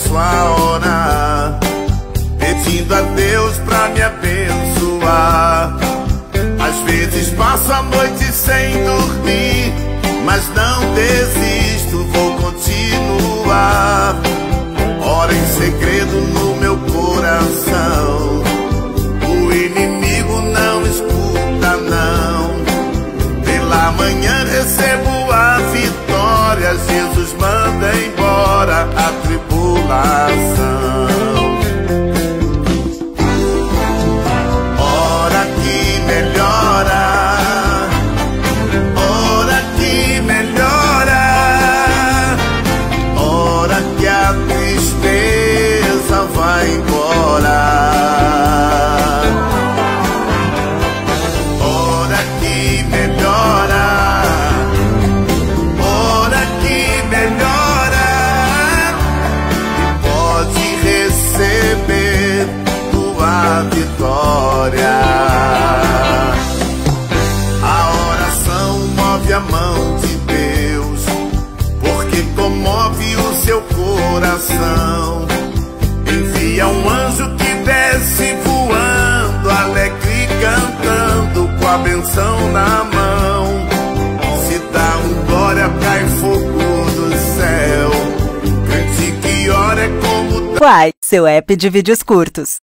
começo a orar, pedindo a Deus pra me abençoar. Às vezes passo a noite sem dormir, mas não desisto, vou continuar. Ora em segredo no meu coração. O inimigo não escuta, não. Pela manhã recebo coração. Envia um anjo que desce voando, alegre cantando, com a benção na mão. Se dá um glória, cai fogo do céu. Cante que ora é como Uai, seu app de vídeos curtos.